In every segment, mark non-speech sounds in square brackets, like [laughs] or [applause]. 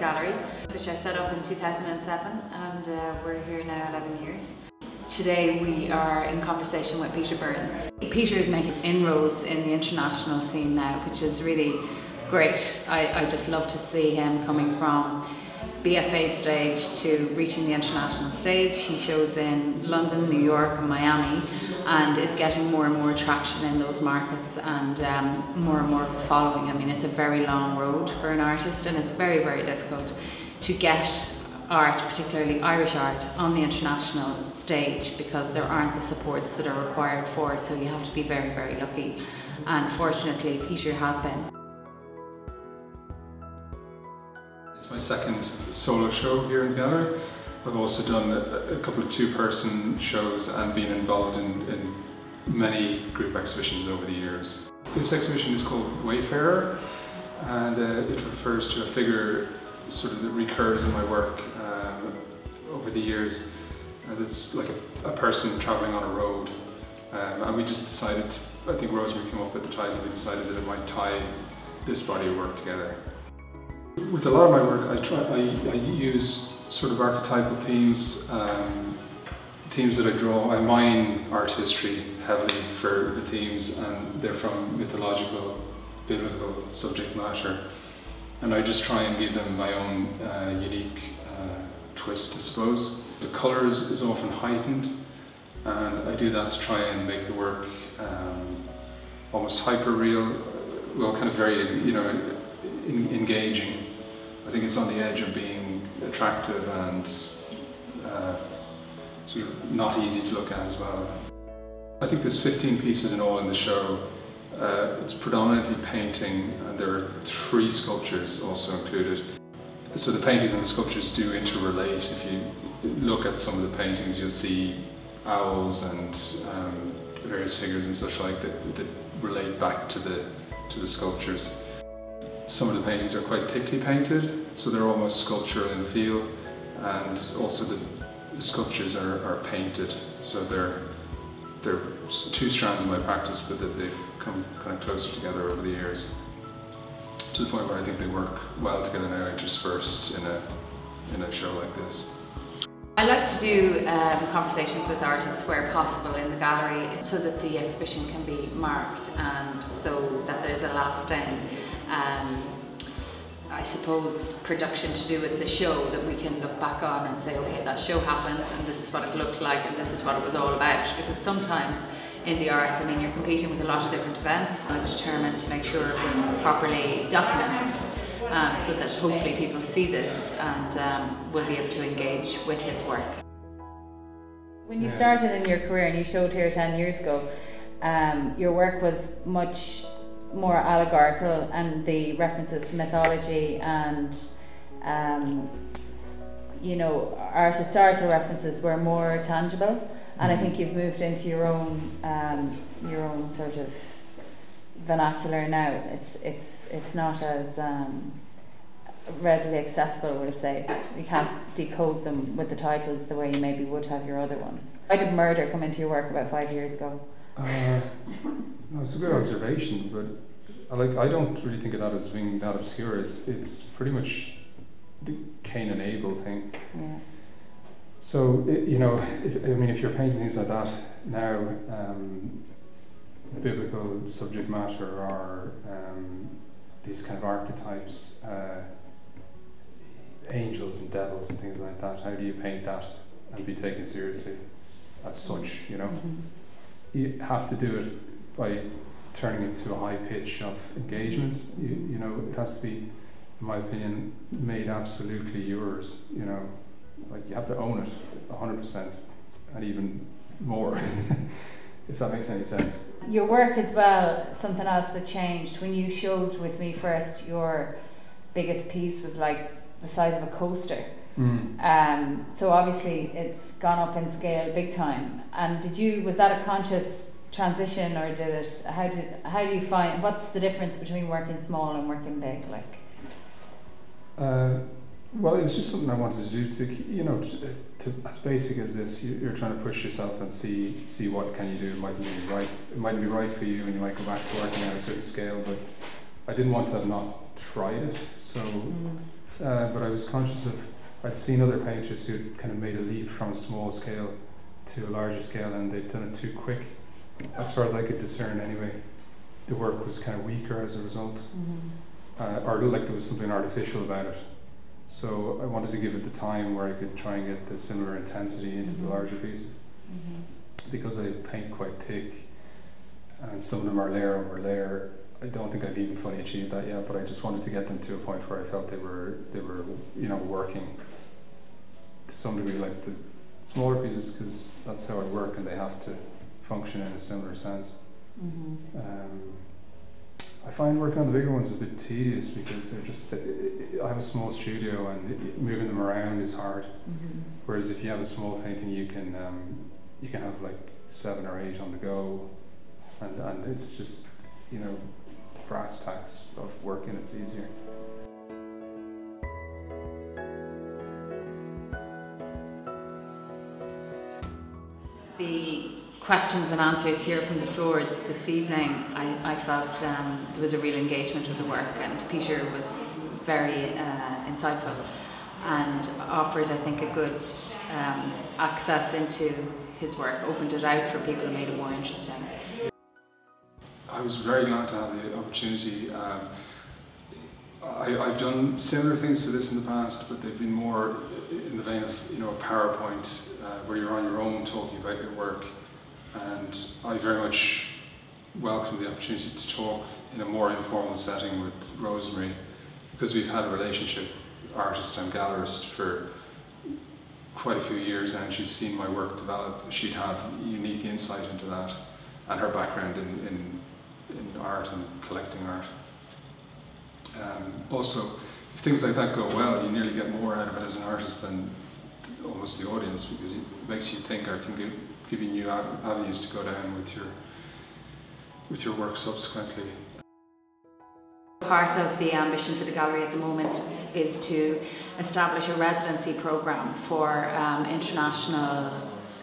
Gallery, which I set up in 2007 and uh, we're here now 11 years. Today we are in conversation with Peter Burns. Peter is making inroads in the international scene now, which is really great. I, I just love to see him coming from BFA stage to reaching the international stage. He shows in London, New York and Miami and is getting more and more traction in those markets and um, more and more following. I mean, it's a very long road for an artist and it's very, very difficult to get art, particularly Irish art, on the international stage because there aren't the supports that are required for it. So you have to be very, very lucky. And fortunately, Peter has been. My second solo show here in the gallery. I've also done a, a couple of two-person shows and been involved in, in, many group exhibitions over the years. This exhibition is called Wayfarer and uh, it refers to a figure sort of that recurs in my work um, over the years. And it's like a, a, person travelling on a road um, and we just decided, I think Rosemary came up with the title, we decided that it might tie this body of work together. With a lot of my work, I try. I, I use sort of archetypal themes, um, themes that I draw. I mine art history heavily for the themes, and they're from mythological, biblical subject matter, and I just try and give them my own uh, unique uh, twist, I suppose. The colour is, is, often heightened, and I do that to try and make the work um, almost hyper real, well, kind of very, you know, in, engaging. I think it's on the edge of being attractive and uh, sort of not easy to look at as well. I think there's 15 pieces in all in the show. Uh, it's predominantly painting and there are three sculptures also included. So the paintings and the sculptures do interrelate. If you look at some of the paintings you'll see owls and um, various figures and such like that, that relate back to the, to the sculptures. Some of the paintings are quite thickly painted, so they're almost sculptural in feel, and also the, the sculptures are, are painted, so they're they're two strands of my practice, but that they've come kind of closer together over the years, to the point where I think they work well together now, interspersed in a in a show like this. I like to do um, conversations with artists where possible in the gallery so that the exhibition can be marked and so that there's a lasting I suppose, production to do with the show that we can look back on and say, okay, that show happened and this is what it looked like and this is what it was all about. Because sometimes in the arts, I mean, you're competing with a lot of different events and it's determined to make sure it was properly documented um, so that hopefully people see this and um, will be able to engage with his work. When you started in your career and you showed here 10 years ago, um, your work was much more allegorical and the references to mythology and um, you know art historical references were more tangible. And I think you've moved into your own um, your own sort of vernacular now. It's it's it's not as um, readily accessible we'll say. You can't decode them with the titles the way you maybe would have your other ones. Why did murder come into your work about five years ago. Uh, that's a good observation, but I like I don't really think of that as being that obscure. It's it's pretty much the Cain and Abel thing. Yeah. So it, you know, if, I mean, if you're painting things like that now, um, biblical subject matter or um, these kind of archetypes, uh, angels and devils and things like that. How do you paint that and be taken seriously as such? You know. Mm-hmm you have to do it by turning it to a high pitch of engagement. You, you know, it has to be, in my opinion, made absolutely yours. You know, like you have to own it 100% and even more, [laughs] if that makes any sense. Your work as well, something else that changed. When you showed with me first, your biggest piece was like the size of a coaster. Mm. Um, so obviously it's gone up in scale big time. And did you was that a conscious transition or did it how did how do you find what's the difference between working small and working big like? Uh, well it was just something I wanted to do to you know to, to as basic as this you, are trying to push yourself and see see what can you do. It might be right it might be right for you and you might go back to working at a certain scale but I didn't want to have not tried it. So mm. uh, but I was conscious of I'd seen other painters who kind of made a leap from a small scale to a larger scale and they'd done it too quick as far as I could discern anyway, the work was kind of weaker as a result, mm-hmm. uh, or like there was something artificial about it. So I wanted to give it the time where I could try and get the similar intensity into mm-hmm. the larger pieces. Mm-hmm. Because I paint quite thick, and some of them are layer over layer. I don't think I've even fully achieved that yet, but I just wanted to get them to a point where I felt they were they were you know working to some degree like the smaller pieces because that's how I work and they have to function in a similar sense. Mm-hmm. Um, I find working on the bigger ones a bit tedious because they're just. I have a small studio and it, moving them around is hard. Mm-hmm. Whereas if you have a small painting, you can um, you can have like seven or eight on the go, and and it's just you know brass tacks of working. It's easier. The questions and answers here from the floor this evening, I, I felt um, there was a real engagement with the work, and Peter was very uh, insightful and offered, I think, a good um, access into his work, opened it out for people made it more interesting. I was very glad to have the opportunity. Um, I, have done similar things to this in the past, but they've been more in the vein of you know a PowerPoint uh, where you're on your own talking about your work and I very much welcome the opportunity to talk in a more informal setting with Rosemary because we've had a relationship, artist and gallerist, for quite a few years and she's seen my work develop. She'd have unique insight into that and her background in, in, in art and collecting art. Um, also, if things like that go well, you nearly get more out of it as an artist than almost the audience because it makes you think or can give you avenues to go down with your with your work subsequently. Part of the ambition for the gallery at the moment is to establish a residency program for um, international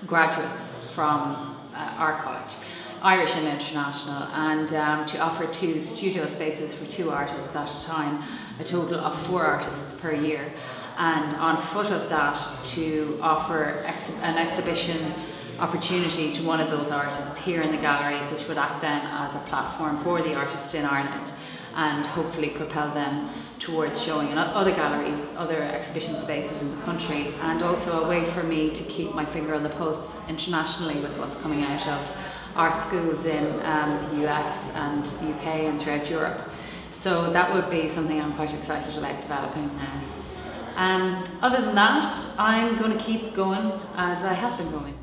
graduates from uh, our college. Irish and international, and um, to offer two studio spaces for two artists at a time, a total of four artists per year. And on foot of that, to offer ex an exhibition opportunity to one of those artists here in the gallery, which would act then as a platform for the artist in Ireland and hopefully propel them towards showing in other galleries, other exhibition spaces in the country, and also a way for me to keep my finger on the pulse internationally with what's coming out of art schools in um, the US and the UK and throughout Europe. So that would be something I'm quite excited about developing now. Um, other than that, I'm going to keep going as I have been going.